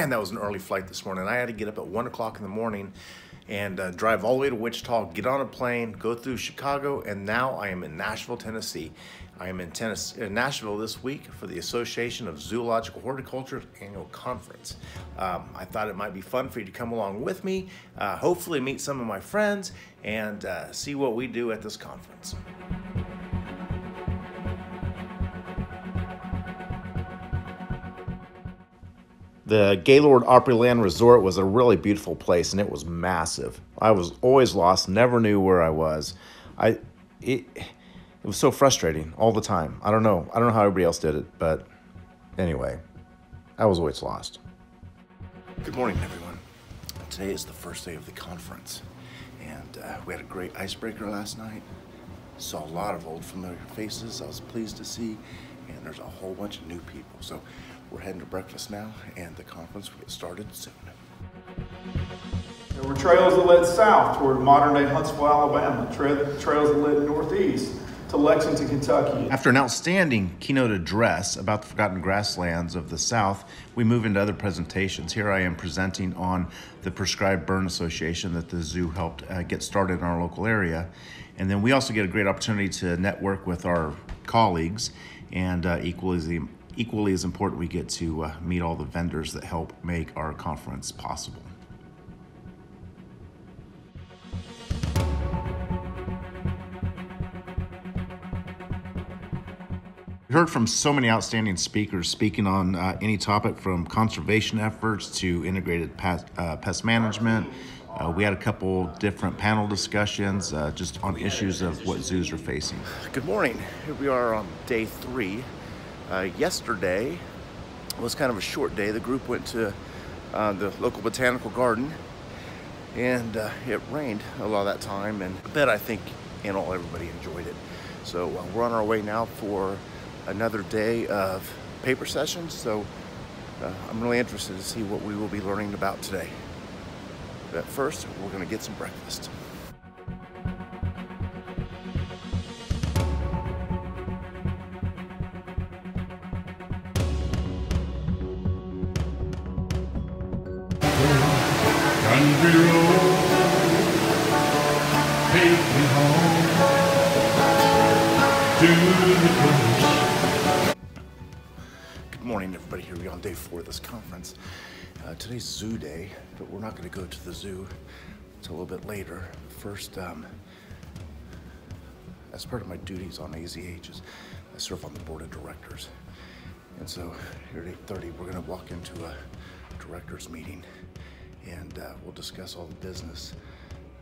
Man, that was an early flight this morning. I had to get up at one o'clock in the morning and uh, drive all the way to Wichita, get on a plane, go through Chicago, and now I am in Nashville, Tennessee. I am in, Tennessee, in Nashville this week for the Association of Zoological Horticulture annual conference. Um, I thought it might be fun for you to come along with me, uh, hopefully meet some of my friends, and uh, see what we do at this conference. The Gaylord Opryland Resort was a really beautiful place and it was massive. I was always lost, never knew where I was. I it it was so frustrating all the time. I don't know. I don't know how everybody else did it, but anyway, I was always lost. Good morning, everyone. Today is the first day of the conference, and uh, we had a great icebreaker last night. Saw a lot of old familiar faces. I was pleased to see, and there's a whole bunch of new people. So we're heading to breakfast now, and the conference will get started soon. There were trails that led south toward modern day Huntsville, Alabama, tra- trails that led northeast to Lexington, Kentucky. After an outstanding keynote address about the forgotten grasslands of the South, we move into other presentations. Here I am presenting on the Prescribed Burn Association that the zoo helped uh, get started in our local area. And then we also get a great opportunity to network with our colleagues, and uh, equally, equally as important, we get to uh, meet all the vendors that help make our conference possible. We heard from so many outstanding speakers speaking on uh, any topic from conservation efforts to integrated pest, uh, pest management. Uh, we had a couple different panel discussions uh, just on issues of what zoos are facing. Good morning. Here we are on day three. Uh, yesterday was kind of a short day. The group went to uh, the local botanical garden and it rained a lot of that time, and I bet I think you know everybody enjoyed it. So we're on our way now for another day of paper sessions. So uh, I'm really interested to see what we will be learning about today. But first, we're going to get some breakfast. Take me home to the coast. Good morning, everybody. Here we are on day four of this conference. Uh, today's zoo day, but we're not going to go to the zoo until a little bit later. First, um, as part of my duties on AZH, I serve on the board of directors. And so here at 8.30, we're going to walk into a directors meeting and uh, we'll discuss all the business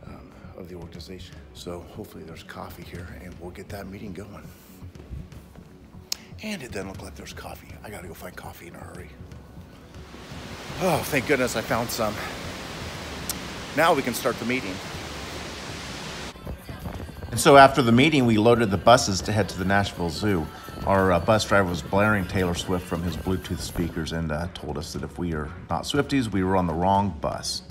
um, of the organization. So hopefully there's coffee here and we'll get that meeting going. And it doesn't look like there's coffee. I gotta go find coffee in a hurry. Oh, thank goodness I found some. Now we can start the meeting. And so after the meeting, we loaded the buses to head to the Nashville Zoo. Our uh, bus driver was blaring Taylor Swift from his Bluetooth speakers and uh, told us that if we are not Swifties, we were on the wrong bus.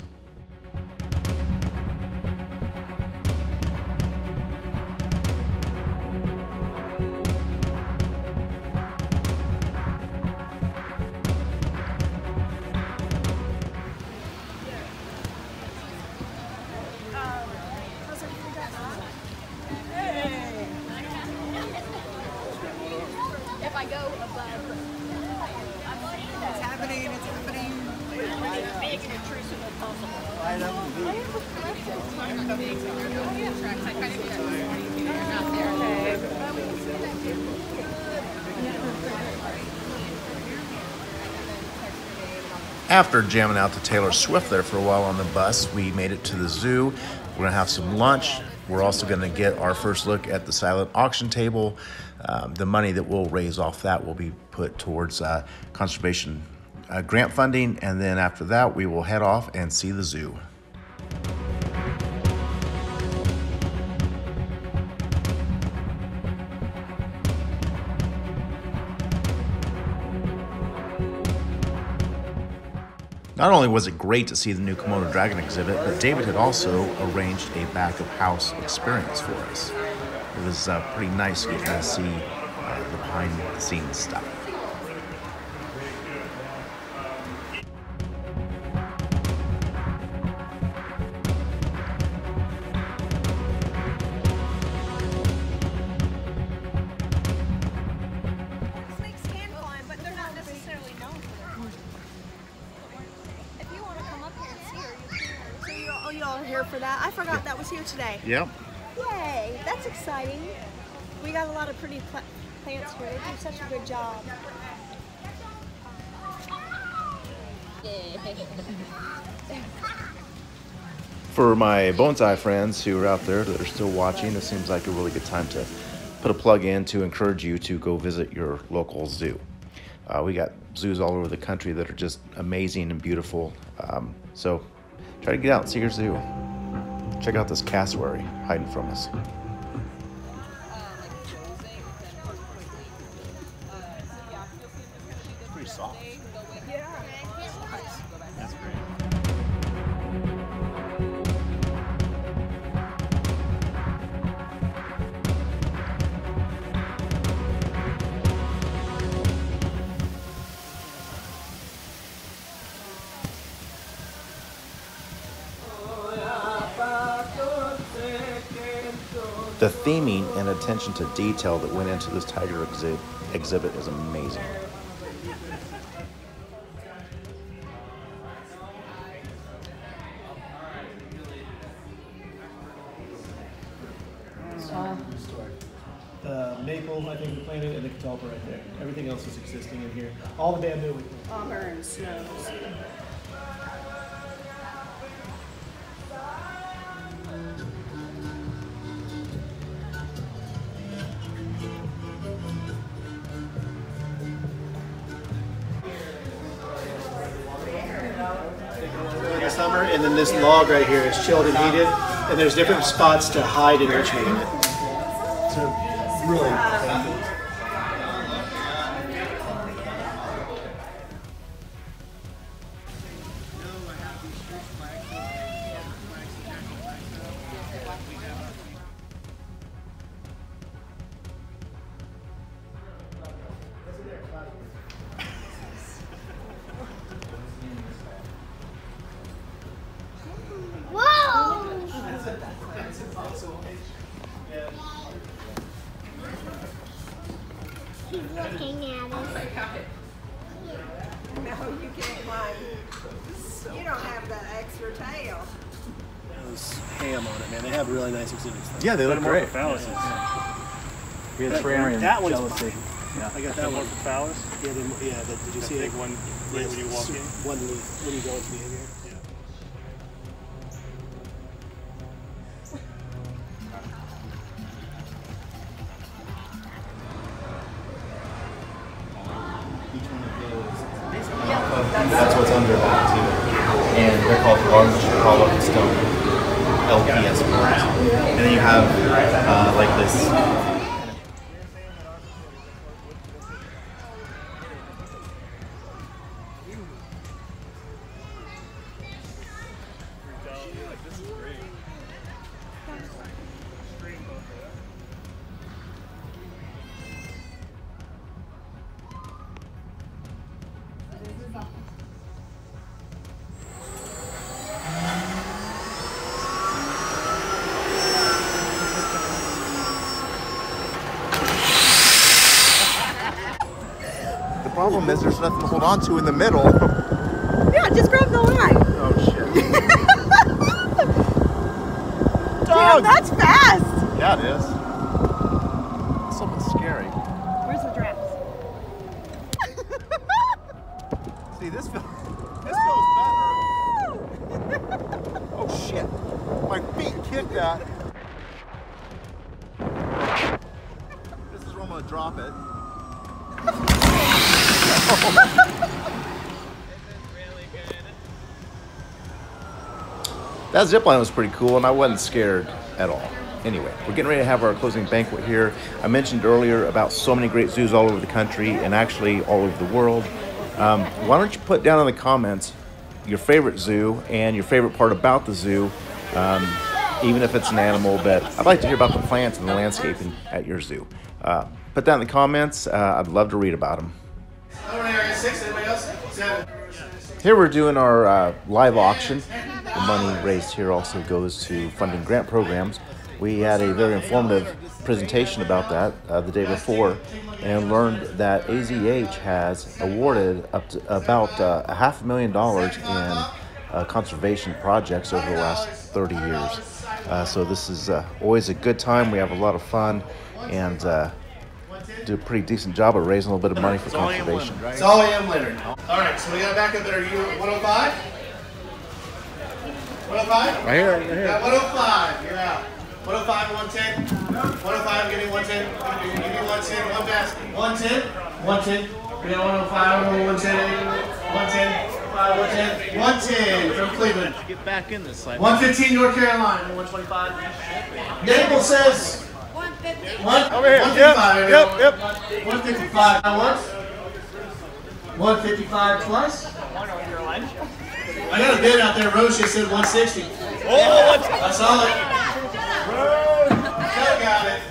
After jamming out to Taylor Swift there for a while on the bus, we made it to the zoo. We're gonna have some lunch. We're also gonna get our first look at the silent auction table. Um, the money that we'll raise off that will be put towards uh, conservation uh, grant funding, and then after that, we will head off and see the zoo. Not only was it great to see the new Komodo dragon exhibit, but David had also arranged a back of house experience for us. It was uh, pretty nice getting to see uh, the behind the scenes stuff. Yep. Yay, that's exciting. We got a lot of pretty pla- plants here. They do such a good job. For my bonsai friends who are out there that are still watching, it seems like a really good time to put a plug in to encourage you to go visit your local zoo. Uh, we got zoos all over the country that are just amazing and beautiful. Um, so try to get out and see your zoo. Check out this cassowary hiding from us. The theming and attention to detail that went into this tiger exhi- exhibit is amazing. The maple, I think, the planted, and the catalpa right there. Everything else is existing in here. All the bamboo we planted. And snows. And then this log right here is chilled and heated, and there's different spots to hide enrichment in it. So really, He's looking at us. No, you can't climb. You don't have the extra tail. there's ham on it, man. They have really nice exhibits. Yeah, they look great. We had terrarium That one's jealousy. mine. I got that one. phallus? Yeah, the, yeah. The, did you see big it? one right when you walk in? One leaf when you go into the aviary. Under that too. And they're called large hollow stone LPS boards. And then you have uh, like this. The problem is there's nothing to hold on to in the middle. Yeah, just grab the line. oh shit. Damn, that's fast. Yeah, it is. Something scary. Where's the drafts? See, this feels, this feels better. oh shit. My feet kicked that. This is where I'm gonna drop it. That zip line was pretty cool, and I wasn't scared at all. Anyway, we're getting ready to have our closing banquet here. I mentioned earlier about so many great zoos all over the country and actually all over the world. Um, why don't you put down in the comments your favorite zoo and your favorite part about the zoo, um, even if it's an animal. But I'd like to hear about the plants and the landscaping at your zoo. Uh, put that in the comments. Uh, I'd love to read about them. Here we're doing our uh, live auction. The money raised here also goes to funding grant programs. We had a very informative presentation about that uh, the day before and learned that AZH has awarded up to about uh, a half a million dollars in uh, conservation projects over the last 30 years. Uh, so this is uh, always a good time. We have a lot of fun and uh, do a pretty decent job of raising a little bit of money for conservation. It's all I AM Leonard. All right, so we got back up there. our you 105? 105? Right here, right here. Yeah, 105. You're out. 105 110. 105, give me 110. Give me 110. One basket. 110. 110. We got 105, 110, 110. 110, 110 from Cleveland. Get back in this side. 115 North Carolina. 125. Naples says. 150. One, Over here. 155. Yep, yep, 155 once. 155 twice. I got a bid out there. Roche said 160. Oh, I saw it. Joe got it.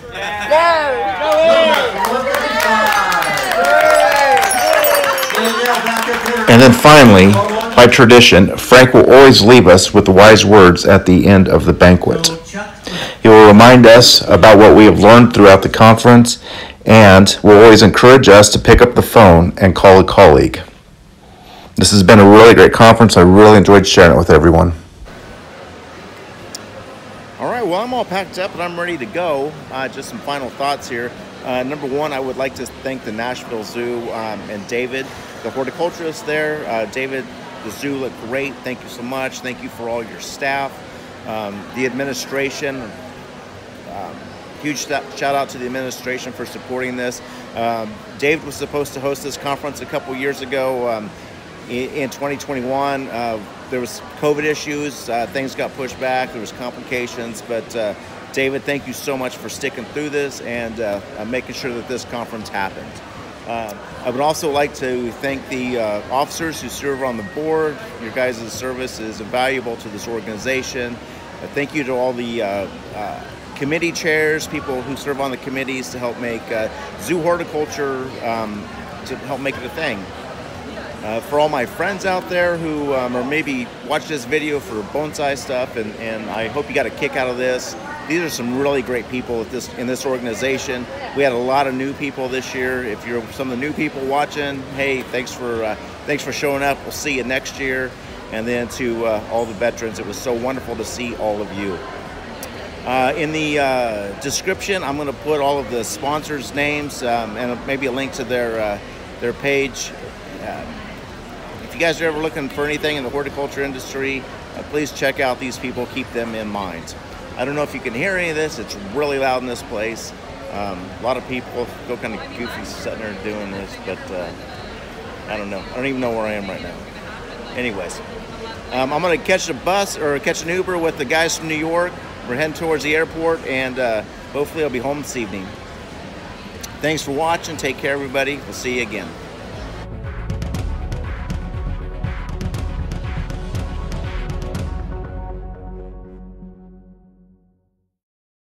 And then finally, by tradition, Frank will always leave us with the wise words at the end of the banquet. He will remind us about what we have learned throughout the conference and will always encourage us to pick up the phone and call a colleague. This has been a really great conference. I really enjoyed sharing it with everyone. All right, well, I'm all packed up and I'm ready to go. Uh, just some final thoughts here. Uh, number one, I would like to thank the Nashville Zoo um, and David, the horticulturist there. Uh, David, the zoo looked great. Thank you so much. Thank you for all your staff, um, the administration. Um, huge shout out to the administration for supporting this. Um, David was supposed to host this conference a couple years ago. Um, in, in 2021, uh, there was COVID issues. Uh, things got pushed back. There was complications, but uh, David, thank you so much for sticking through this and uh, uh, making sure that this conference happened. Uh, I would also like to thank the uh, officers who serve on the board. Your guys' service is invaluable to this organization. Thank you to all the committee chairs, people who serve on the committees to help make zoo horticulture um, to help make it a thing. Uh, for all my friends out there who um, are maybe watch this video for bonsai stuff, and, and I hope you got a kick out of this. These are some really great people at this in this organization. We had a lot of new people this year. If you're some of the new people watching, hey, thanks for uh, thanks for showing up. We'll see you next year. And then to uh, all the veterans, it was so wonderful to see all of you. Uh, in the uh, description, I'm going to put all of the sponsors' names um, and maybe a link to their uh, their page. You guys are ever looking for anything in the horticulture industry, uh, please check out these people. Keep them in mind. I don't know if you can hear any of this. It's really loud in this place. Um, a lot of people feel kind of goofy sitting there doing this, but uh, I don't know. I don't even know where I am right now. Anyways, um, I'm going to catch a bus or catch an Uber with the guys from New York. We're heading towards the airport, and uh, hopefully I'll be home this evening. Thanks for watching. Take care, everybody. We'll see you again.